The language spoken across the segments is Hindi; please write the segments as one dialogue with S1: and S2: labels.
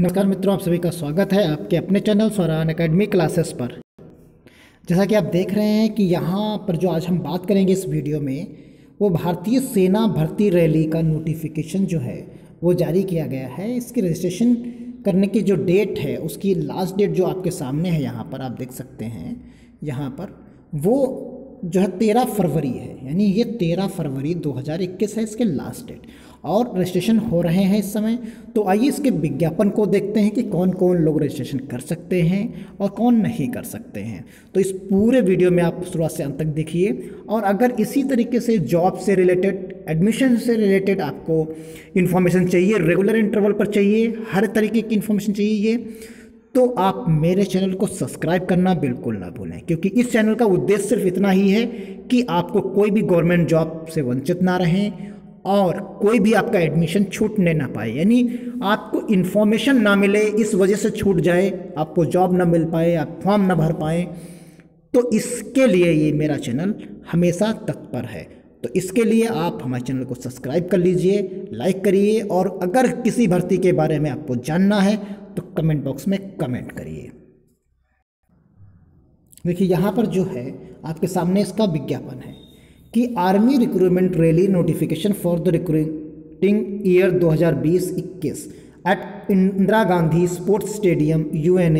S1: नमस्कार मित्रों, आप सभी का स्वागत है आपके अपने चैनल स्वरान एकेडमी क्लासेस पर। जैसा कि आप देख रहे हैं कि यहाँ पर जो आज हम बात करेंगे इस वीडियो में, वो भारतीय सेना भर्ती रैली का नोटिफिकेशन जो है, वो जारी किया गया है। इसकी रजिस्ट्रेशन करने की जो डेट है, उसकी लास्ट डेट जो आपके सामने है, यहाँ पर आप देख सकते हैं। यहाँ पर वो जो है तेरह फरवरी है, यानी ये तेरह फरवरी 2021 है, इसके लास्ट डेट और रजिस्ट्रेशन हो रहे हैं इस समय तो आइए इसके विज्ञापन को देखते हैं कि कौन कौन लोग रजिस्ट्रेशन कर सकते हैं और कौन नहीं कर सकते हैं. तो इस पूरे वीडियो में आप शुरुआत से अंत तक देखिए. और अगर इसी तरीके से जॉब से रिलेटेड एडमिशन से रिलेटेड आपको इन्फॉर्मेशन चाहिए रेगुलर इंटरवल पर चाहिए, हर तरीके की इन्फॉर्मेशन चाहिए तो आप मेरे चैनल को सब्सक्राइब करना बिल्कुल ना भूलें, क्योंकि इस चैनल का उद्देश्य सिर्फ़ इतना ही है कि आपको कोई भी गवर्नमेंट जॉब से वंचित ना रहें और कोई भी आपका एडमिशन छूटने ना पाए। यानी आपको इन्फॉर्मेशन ना मिले, इस वजह से छूट जाए, आपको जॉब ना मिल पाए, आप फॉर्म ना भर पाए तो इसके लिए ये मेरा चैनल हमेशा तत्पर है। तो इसके लिए आप हमारे चैनल को सब्सक्राइब कर लीजिए, लाइक करिए और अगर किसी भर्ती के बारे में आपको जानना है तो कमेंट बॉक्स में कमेंट करिए। देखिए, यहाँ पर जो है, आपके सामने इसका विज्ञापन है कि army recruitment rally notification for the recruiting year 2020-21 at Indira Gandhi sports stadium U N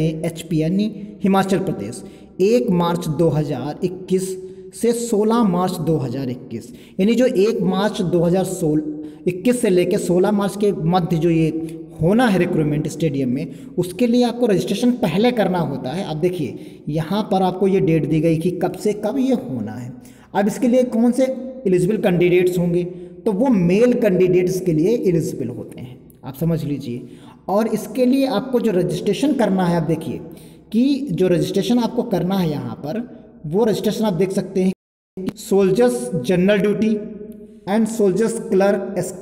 S1: Himachal Pradesh एक मार्च 2021 से 16 मार्च 2021 यानी जो एक मार्च 2016 21 से लेकर 16 मार्च के मध्य जो ये होना है रिक्रूटमेंट स्टेडियम में, उसके लिए आपको रजिस्ट्रेशन पहले करना होता है। अब देखिए, यहाँ पर आपको ये डेट दी गई कि कब से कब ये होना है। अब इसके लिए कौन से एलिजिबल कैंडिडेट्स होंगे? तो वो मेल कैंडिडेट्स के लिए एलिजिबल होते हैं। आप समझ लीजिए। और इसके लिए आपको जो रजिस्ट्रेशन करना है, आप देखिए कि जो रजिस्ट्रेशन आपको करना है यहाँ पर, वो रजिस्ट्रेशन आप देख सकते हैं soldiers general duty and soldiers clerk S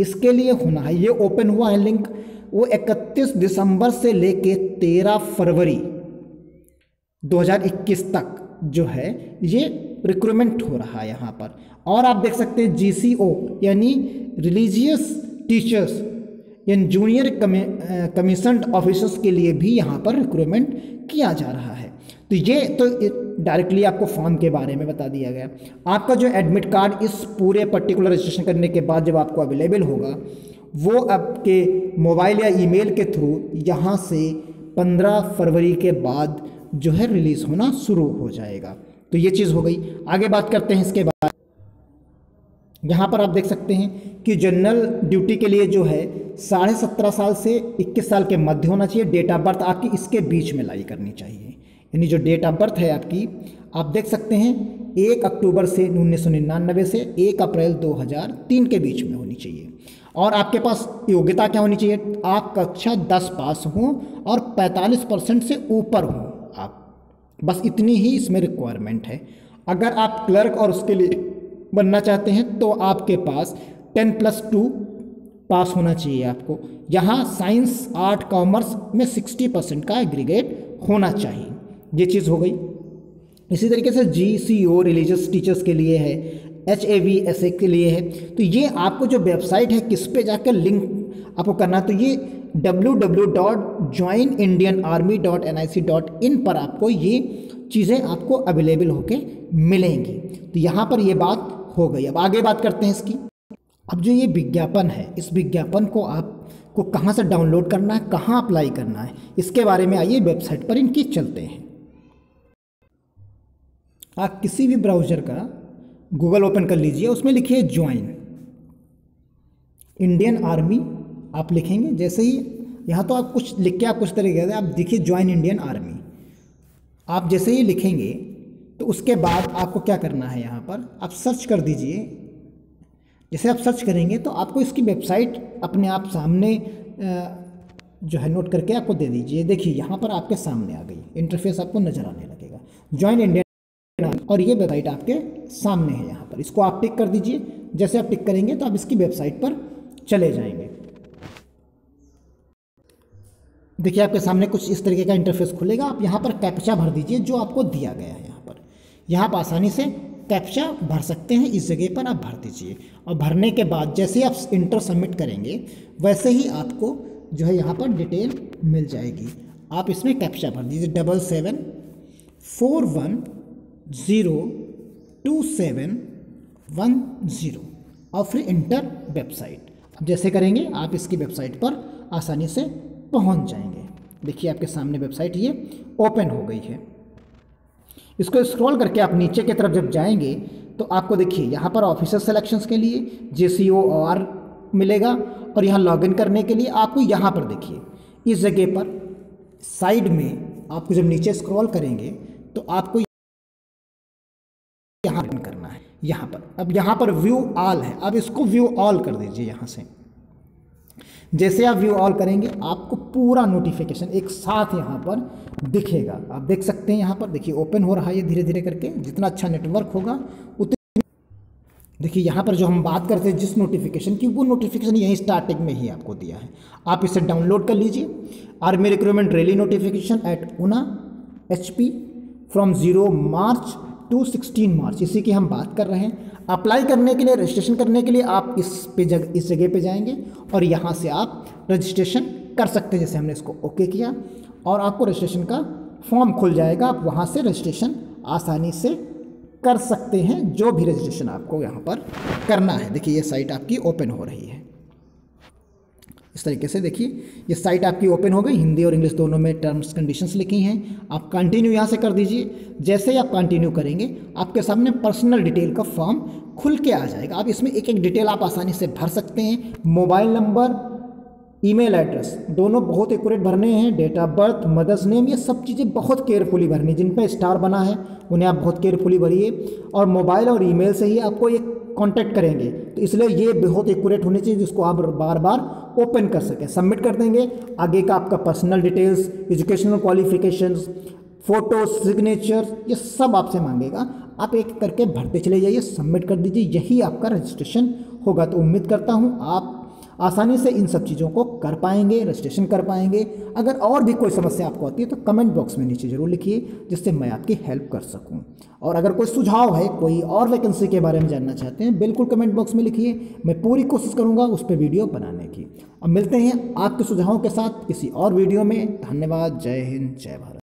S1: इसके लिए होना है। ये ओपन हुआ है लिंक वो 31 दिसंबर से लेके 13 फरवरी 2021 तक जो है, ये रिक्रूटमेंट हो रहा है यहाँ पर। और आप देख सकते हैं जी यानी रिलीजियस टीचर्स यानी जूनियर कमीशन ऑफिसर्स के लिए भी यहाँ पर रिक्रूटमेंट किया जा रहा है। तो ये तो डायरेक्टली आपको फॉर्म के बारे में बता दिया गया। आपका जो एडमिट कार्ड इस पूरे पर्टिकुलर रजिस्ट्रेशन करने के बाद जब आपको अवेलेबल होगा, वो आपके मोबाइल या ईमेल के थ्रू यहाँ से 15 फरवरी के बाद जो है रिलीज़ होना शुरू हो जाएगा। तो ये चीज़ हो गई। आगे बात करते हैं इसके बाद। यहाँ पर आप देख सकते हैं कि जनरल ड्यूटी के लिए जो है साढ़े सत्रह साल से इक्कीस साल के मध्य होना चाहिए। डेट ऑफ़ बर्थ आपकी इसके बीच में लाई करनी चाहिए। यानी जो डेट ऑफ़ बर्थ है आपकी, आप देख सकते हैं, एक अक्टूबर से उन्नीस सौ निन्यानवे से एक अप्रैल 2003 के बीच में होनी चाहिए। और आपके पास योग्यता क्या होनी चाहिए? आप कक्षा 10 पास हों और 45 परसेंट से ऊपर हों आप। बस इतनी ही इसमें रिक्वायरमेंट है। अगर आप क्लर्क और उसके लिए बनना चाहते हैं तो आपके पास टेन प्लस टू पास होना चाहिए आपको। यहाँ साइंस, आर्ट, कॉमर्स में सिक्सटी परसेंट का एग्रीगेट होना चाहिए। ये चीज़ हो गई। इसी तरीके से जी सी ओ रिलीजियस टीचर्स के लिए है H A V S A के लिए है। तो ये आपको जो वेबसाइट है, किस पे जाकर लिंक आपको करना तो ये W W dot join Indian army dot N I C dot in पर आपको ये चीज़ें आपको अवेलेबल होके मिलेंगी। तो यहाँ पर ये बात हो गई। अब आगे बात करते हैं इसकी। अब जो ये विज्ञापन है, इस विज्ञापन को आपको कहाँ से डाउनलोड करना है, कहाँ अप्लाई करना है, इसके बारे में आइए वेबसाइट पर इनकी चलते हैं। आप किसी भी ब्राउज़र का गूगल ओपन कर लीजिए, उसमें लिखिए ज्वाइन इंडियन आर्मी आप लिखेंगे, जैसे ही यहाँ तो आप कुछ लिख के आप कुछ तरीके से आप देखिए ज्वाइन इंडियन आर्मी आप जैसे ही लिखेंगे तो उसके बाद आपको क्या करना है यहाँ पर? आप सर्च कर दीजिए। जैसे आप सर्च करेंगे तो आपको इसकी वेबसाइट अपने आप सामने जो है नोट करके आपको दे दीजिए। देखिए, यहाँ पर आपके सामने आ गई। इंटरफेस आपको नज़र आने लगेगा। ज्वाइन इंडियन और ये वेबसाइट आपके सामने है यहाँ पर। इसको आप टिक कर दीजिए। जैसे आप टिक करेंगे तो आप इसकी वेबसाइट पर चले जाएँगे। देखिए, आपके सामने कुछ इस तरीके का इंटरफेस खुलेगा। आप यहाँ पर कैप्चा भर दीजिए, जो आपको दिया गया है यहाँ पर। यहाँ पर आसानी से कैप्चा भर सकते हैं। इस जगह पर आप भर दीजिए। और भरने के बाद जैसे आप इंटर सबमिट करेंगे, वैसे ही आपको जो है यहाँ पर डिटेल मिल जाएगी। आप इसमें कैप्चा भर दीजिए। Double seven four one zero two seven one zero और फिर इंटर वेबसाइट। अब जैसे करेंगे, आप इसकी वेबसाइट पर आसानी से पहुँच जाएँगे। देखिए, आपके सामने वेबसाइट ये ओपन हो गई है। इसको स्क्रॉल करके आप नीचे की तरफ़ जब जाएँगे तो आपको देखिए, यहाँ पर ऑफिसर सेलेक्शंस के लिए जे सी ओ आर मिलेगा और यहाँ लॉगिन करने के लिए आपको यहाँ पर देखिए, इस जगह पर साइड में आपको जब नीचे स्क्रॉल करेंगे तो आपको यहाँ पर। अब यहाँ पर व्यू ऑल है। अब इसको व्यू ऑल कर दीजिए यहाँ से। जैसे आप व्यू ऑल करेंगे, आपको पूरा नोटिफिकेशन एक साथ यहाँ पर दिखेगा। आप देख सकते हैं यहाँ पर। देखिए ओपन हो रहा है धीरे धीरे करके। जितना अच्छा नेटवर्क होगा, उतनी देखिए, यहाँ पर जो हम बात करते हैं, जिस नोटिफिकेशन की, वो नोटिफिकेशन यहीं स्टार्टिंग में ही आपको दिया है। आप इसे डाउनलोड कर लीजिए। Army recruitment rally notification at Una H P from zero March to sixteen March इसी की हम बात कर रहे हैं। अप्लाई करने के लिए रजिस्ट्रेशन करने के लिए आप इस पे जग, इस जगह पे जाएँगे और यहाँ से आप रजिस्ट्रेशन कर सकते हैं, जैसे हमने इसको ओके किया। और आपको रजिस्ट्रेशन का फॉर्म खुल जाएगा, आप वहाँ से रजिस्ट्रेशन आसानी से कर सकते हैं, जो भी रजिस्ट्रेशन आपको यहाँ पर करना है। देखिए, ये साइट आपकी ओपन हो रही है। इस तरीके से देखिए, ये साइट आपकी ओपन हो गई, हिंदी और इंग्लिश दोनों में टर्म्स कंडीशंस लिखी हैं। आप कंटिन्यू यहाँ से कर दीजिए। जैसे ही आप कंटिन्यू करेंगे, आपके सामने पर्सनल डिटेल का फॉर्म खुल के आ जाएगा। आप इसमें एक एक डिटेल आप आसानी से भर सकते हैं। मोबाइल नंबर ईमेल एड्रेस दोनों बहुत एक्यूरेट भरने हैं। Date of birth mother's name ये सब चीज़ें बहुत केयरफुली भरनी जिन पर स्टार बना है, उन्हें आप बहुत केयरफुली भरिए। और मोबाइल और ईमेल से ही आपको एक कांटेक्ट करेंगे। तो इसलिए ये बहुत एक्यूरेट होनी चाहिए जिसको आप बार बार ओपन कर सकें। सबमिट कर देंगे। आगे का आपका personal details educational qualification photo signature ये सब आपसे मांगेगा। आप एक करके भरते चले जाइए सबमिट कर दीजिए, यही आपका रजिस्ट्रेशन होगा। तो उम्मीद करता हूँ आप आसानी से इन सब चीज़ों को कर पाएँगे, रजिस्ट्रेशन कर पाएँगे। अगर और भी कोई समस्या आपको आती है तो कमेंट बॉक्स में नीचे ज़रूर लिखिए, जिससे मैं आपकी हेल्प कर सकूँ। और अगर कोई सुझाव है, कोई और वैकेंसी के बारे में जानना चाहते हैं, बिल्कुल कमेंट बॉक्स में लिखिए, मैं पूरी कोशिश करूँगा उस पर वीडियो बनाने की। अब मिलते हैं आपके सुझावों के साथ किसी और वीडियो में। धन्यवाद, जय हिंद, जय भारत।